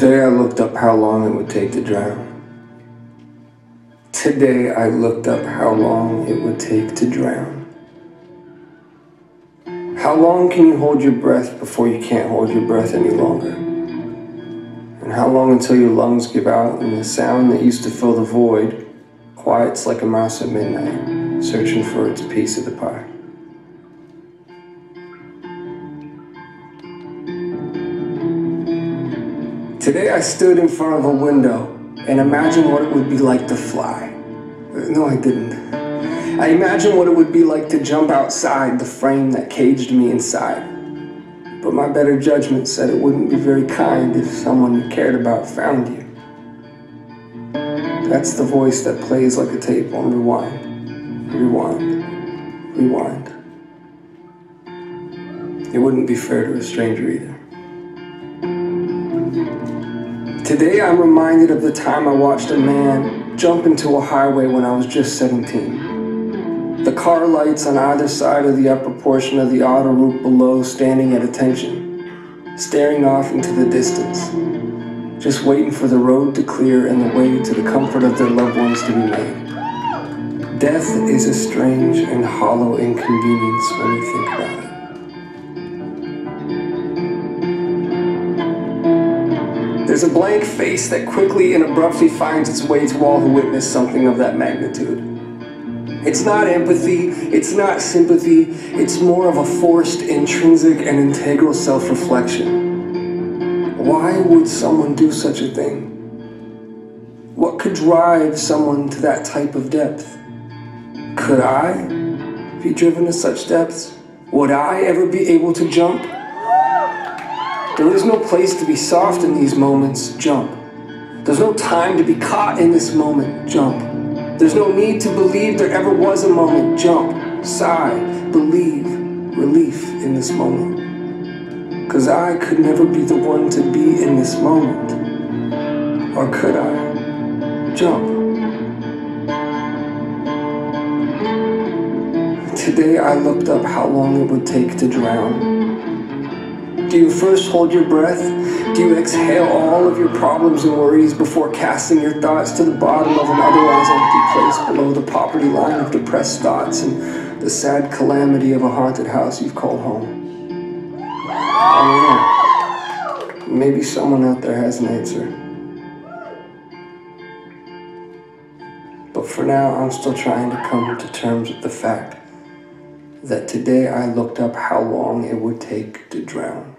Today I looked up how long it would take to drown. Today I looked up how long it would take to drown. How long can you hold your breath before you can't hold your breath any longer? And how long until your lungs give out and the sound that used to fill the void quiets like a mouse at midnight, searching for its piece of the pie? Today I stood in front of a window and imagined what it would be like to fly. No, I didn't. I imagined what it would be like to jump outside the frame that caged me inside. But my better judgment said it wouldn't be very kind if someone you cared about found you. That's the voice that plays like a tape on rewind, rewind, rewind. It wouldn't be fair to a stranger either. Today I'm reminded of the time I watched a man jump into a highway when I was just 17. The car lights on either side of the upper portion of the auto route below standing at attention, staring off into the distance, just waiting for the road to clear and the way to the comfort of their loved ones to be made. Death is a strange and hollow inconvenience when you think about it. There's a blank face that quickly and abruptly finds its way to all who witness something of that magnitude. It's not empathy, it's not sympathy, it's more of a forced, intrinsic, and integral self reflection. Why would someone do such a thing? What could drive someone to that type of depth? Could I be driven to such depths? Would I ever be able to jump? There is no place to be soft in these moments, jump. There's no time to be caught in this moment, jump. There's no need to believe there ever was a moment, jump. Sigh, believe, relief in this moment. Cause I could never be the one to be in this moment. Or could I? Jump. Today I looked up how long it would take to drown. Do you first hold your breath? Do you exhale all of your problems and worries before casting your thoughts to the bottom of an otherwise empty place below the poverty line of depressed thoughts and the sad calamity of a haunted house you've called home? I don't know. Maybe someone out there has an answer. But for now, I'm still trying to come to terms with the fact that today I looked up how long it would take to drown.